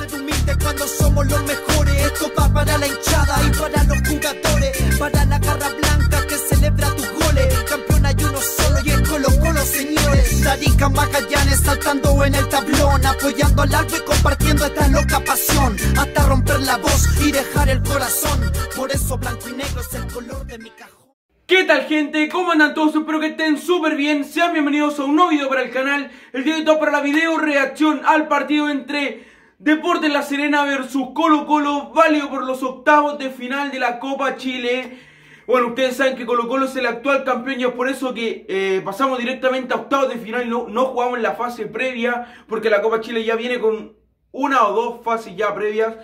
ser humilde cuando somos los mejores. Esto va para la hinchada y para los jugadores. Para la garra blanca que celebra tus goles. Campeón hay uno solo y es Colo Colo, señores. Tarica Magallanes saltando en el tablón. Apoyando al algo y compartiendo esta loca pasión. Hasta romper la voz y dejar el corazón. Por eso blanco y negro es el color de mi cajón. ¿Qué tal gente? ¿Cómo andan todos? Espero que estén súper bien. Sean bienvenidos a un nuevo video para el canal. El día de hoy para la video reacción al partido entre Deportes La Serena versus Colo Colo, válido por los octavos de final de la Copa Chile. Bueno, ustedes saben que Colo Colo es el actual campeón y es por eso que eh, pasamos directamente a octavos de final. No, no jugamos la fase previa porque la Copa Chile ya viene con una o dos fases ya previas.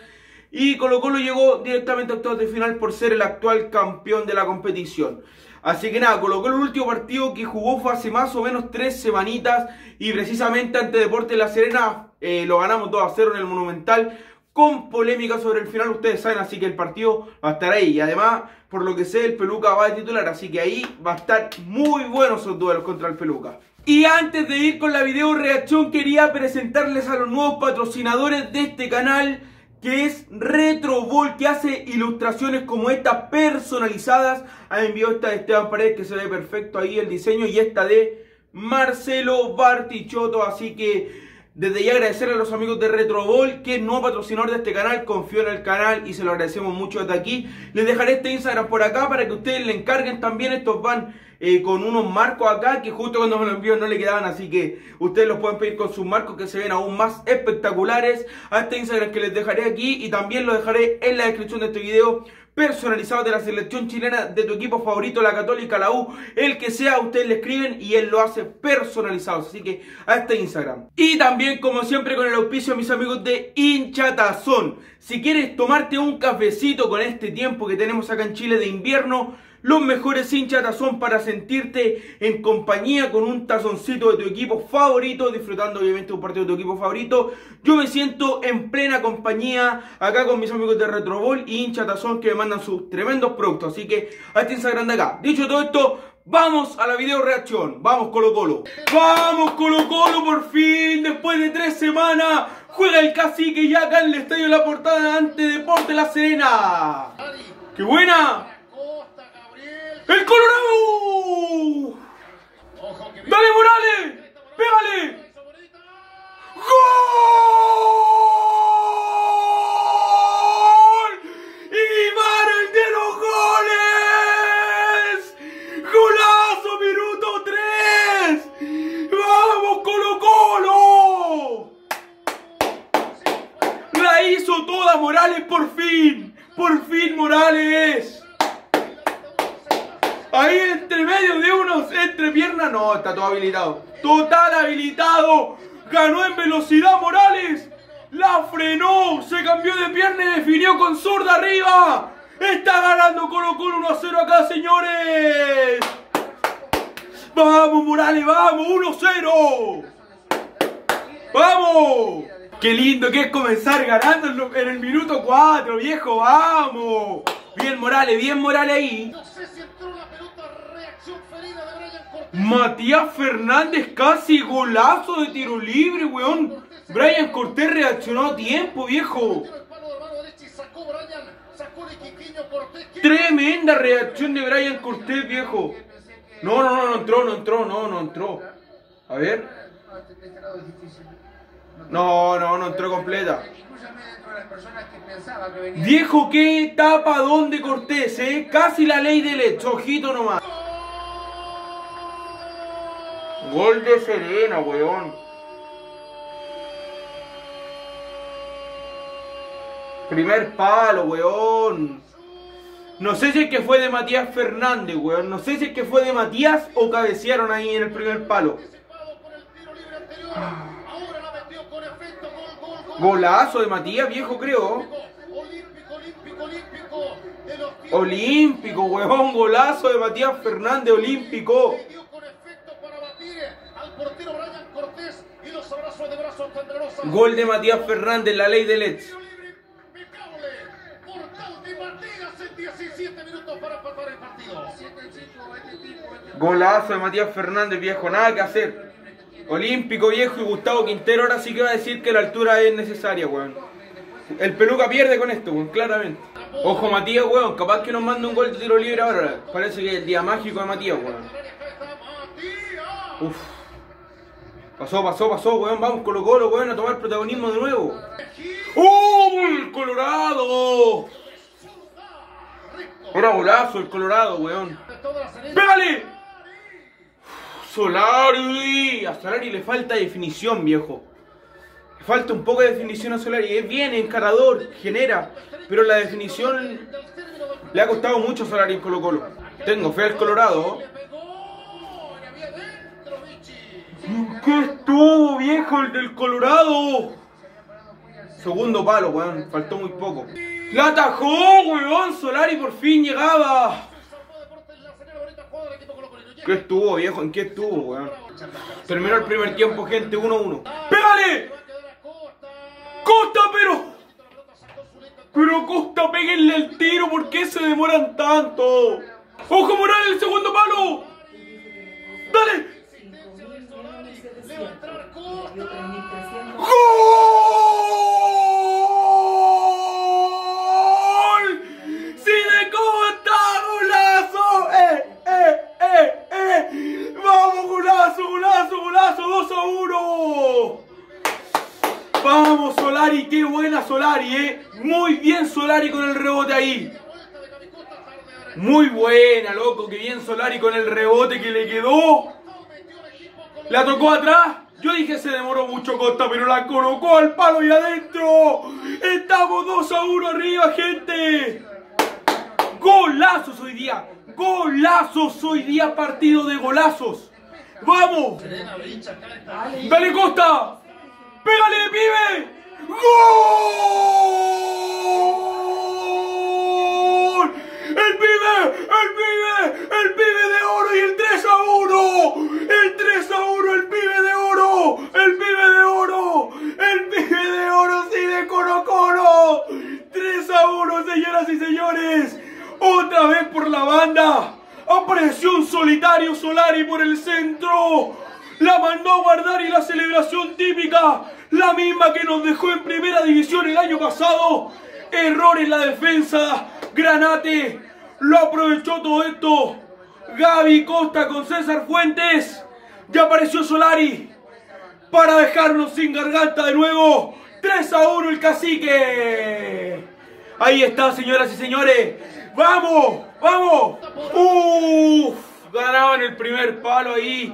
Y Colo Colo llegó directamente a octavos de final por ser el actual campeón de la competición. Así que nada, Colo el último partido que jugó fue hace más o menos tres semanitas. Y precisamente ante Deportes La Serena eh, lo ganamos 2 a 0 en el Monumental. Con polémica sobre el final, ustedes saben, así que el partido va a estar ahí. Y además, por lo que sé, el Peluca va a titular, así que ahí va a estar muy bueno esos duelos contra el Peluca. Y antes de ir con la video reacción, quería presentarles a los nuevos patrocinadores de este canal que es Retrobol, que hace ilustraciones como estas personalizadas. Ha enviado esta de Esteban Paredes, que se ve perfecto ahí el diseño, y esta de Marcelo Bartichotto. Así que desde ya agradecerle a los amigos de Retrobol, que no patrocinador de este canal, confió en el canal y se lo agradecemos mucho desde aquí. Les dejaré este Instagram por acá para que ustedes le encarguen también. Estos van eh, con unos marcos acá que justo cuando me lo envío no le quedaban, así que ustedes los pueden pedir con sus marcos que se ven aún más espectaculares a este Instagram que les dejaré aquí y también lo dejaré en la descripción de este video personalizado de la selección chilena de tu equipo favorito, la Católica, la U, el que sea, ustedes le escriben y él lo hace personalizado, así que a este Instagram. Y también, como siempre, con el auspicio de mis amigos de Hinchatazón. Si quieres tomarte un cafecito con este tiempo que tenemos acá en Chile de invierno, los mejores hinchas son para sentirte en compañía con un tazoncito de tu equipo favorito, disfrutando obviamente un partido de tu equipo favorito. Yo me siento en plena compañía acá con mis amigos de Retrobol y hincha tazón que me mandan sus tremendos productos. Así que a este Instagram de acá. Dicho todo esto, Vamos a la video reacción. Vamos Colo Colo. Vamos Colo Colo por fin. Después de tres semanas. Juega el cacique ya acá en el estadio de la portada ante Deporte La Serena. ¡Qué buena! Morales por fin. Por fin Morales. Ahí entre medio de unos, entre piernas, no, está todo habilitado. Total habilitado. Ganó en velocidad Morales. La frenó, se cambió de pierna y definió con zurda arriba. Está ganando Colo Colo 1 a 0 acá, señores. Vamos, Morales, vamos, 1 0. Vamos. Qué lindo que es comenzar ganando en el minuto 4, viejo, vamos. Bien Morales, bien Morales ahí. Matías Fernández casi golazo de tiro libre, weón. Brian Cortés reaccionó a tiempo, viejo. Tremenda reacción de Brian Cortés, viejo. No, no, no, no entró, no entró, no, no entró. A ver. No, no, no entró completa. Viejo, qué tapa donde Cortés, eh. Casi la ley del hecho, ojito nomás. Gol de Serena, weón. Primer palo, weón. No sé si es que fue de Matías Fernández, weón. No sé si es que fue de Matías o cabecearon ahí en el primer palo. Golazo de Matías, viejo, creo. Olímpico, weón. Golazo de Matías Fernández, olímpico. Gol de Matías Fernández, la ley de Let's. Golazo de Matías Fernández, viejo, nada que hacer. Olímpico, viejo, y Gustavo Quintero ahora sí que va a decir que la altura es necesaria, weón. El peluca pierde con esto, weón, claramente. Ojo Matías, weón, capaz que nos manda un gol de tiro libre ahora. Parece que es el día mágico de Matías, weón. Uf. Pasó, pasó, pasó, weón. Vamos Colo Colo, weón, a tomar protagonismo de nuevo. ¡Uh! El Colorado. Era golazo el Colorado, weón. ¡Pégale! Solari. A Solari le falta definición, viejo. Le falta un poco de definición a Solari. Es bien encarador, genera. Pero la definición le ha costado mucho a Solari en Colo Colo. Tengo fe al Colorado. ¿Qué estuvo, viejo, el del Colorado? Segundo palo, weón. Faltó muy poco. ¡La atajó, weón! Solari por fin llegaba. ¿Qué estuvo, viejo? ¿En qué estuvo, weón? Terminó el primer tiempo, gente, 1-1. ¡Pégale! ¡Costa, pero! Pero Costa, péguenle el tiro, ¿por qué se demoran tanto? ¡Ojo Moral, el segundo palo! ¡Dale! ¡Gol! ¡Sí de Costa! ¡Golazo! ¡Eh, eh, eh, eh! ¡Vamos, golazo, golazo, golazo! ¡2 a 1! ¡Vamos, Solari! ¡Qué buena Solari, eh! Muy bien Solari con el rebote ahí. Muy buena, loco. Qué bien Solari con el rebote que le quedó. La tocó atrás. Yo dije se demoró mucho Costa, pero la colocó al palo y adentro. Estamos 2 a 1 arriba, gente. Golazos hoy día. Golazos hoy día, partido de golazos. ¡Vamos! ¡Dale Costa! ¡Pégale, pibe! ¡Gol! ¡El pibe! ¡El pibe de oro y el 3 a 1! ¡El 3 a 1! ¡El pibe de oro! ¡El pibe de oro! ¡El pibe de oro! ¡Sí de Coro Coro! ¡3 a 1, señoras y señores! ¡Otra vez por la banda! ¡Apareció un solitario Solari por el centro! La mandó a guardar y la celebración típica, la misma que nos dejó en primera división el año pasado. Error en la defensa. Granate lo aprovechó todo esto. Gaby Costa con César Fuentes. Ya apareció Solari para dejarnos sin garganta de nuevo. 3 a 1 el cacique. Ahí está, señoras y señores. ¡Vamos! ¡Vamos! ¡Uf! Ganaban el primer palo ahí.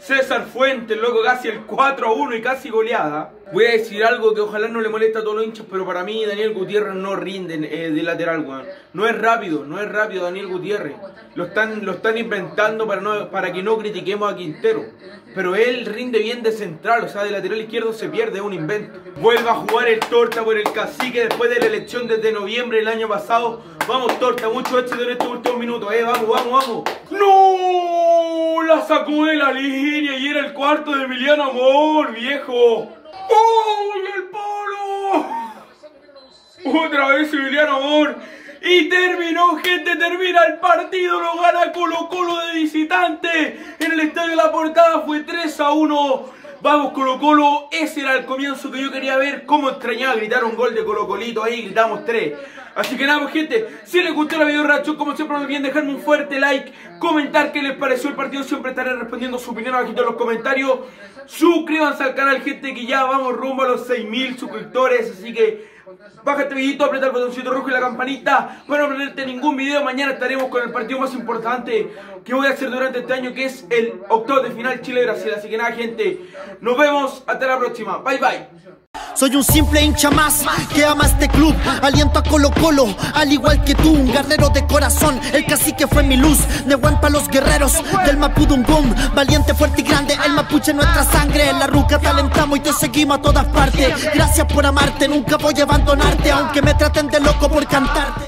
César Fuentes, loco, casi el 4 a 1 y casi goleada. Voy a decir algo que ojalá no le moleste a todos los hinchas, pero para mí Daniel Gutiérrez no rinde eh, de lateral, weón. No es rápido, no es rápido Daniel Gutiérrez. Lo están, lo están inventando para, no, para que no critiquemos a Quintero. Pero él rinde bien de central, o sea, de lateral izquierdo se pierde, es un invento. Vuelve a jugar el Torta por el cacique después de la elección desde noviembre del año pasado. Vamos, Torta, mucho éxito en estos últimos minutos, eh. Vamos, vamos, vamos. ¡No! La sacó de la línea y era el cuarto de Emiliano Amor, viejo. ¡Oh! ¡El polo! Otra vez Emiliano Amor. Y terminó, gente, termina el partido, lo gana Colo Colo de visitante. En el estadio de la portada fue 3 a 1. Vamos Colo Colo, ese era el comienzo que yo quería ver. Cómo extrañaba gritar un gol de Colo Colito ahí, gritamos 3. Así que nada, pues gente, si les gustó la video racho, como siempre no olviden dejarme un fuerte like, comentar qué les pareció el partido, siempre estaré respondiendo su opinión aquí en los comentarios. Suscríbanse al canal, gente, que ya vamos rumbo a los 6000 suscriptores, así que baja este videito, aprieta el botoncito rojo y la campanita para no perderte ningún video. Mañana estaremos con el partido más importante que voy a hacer durante este año, que es el octavo de final Chile-Brasil. Así que nada, gente, nos vemos, hasta la próxima. Bye, bye. Soy un simple hincha más que ama este club. Aliento a Colo Colo, al igual que tú. Un guerrero de corazón, el cacique fue mi luz. De para los guerreros del Mapudungum. Valiente, fuerte y grande, el mapuche en nuestra sangre. La ruca te alentamos y te seguimos a todas partes. Gracias por amarte, nunca voy a abandonarte. Aunque me traten de loco por cantarte.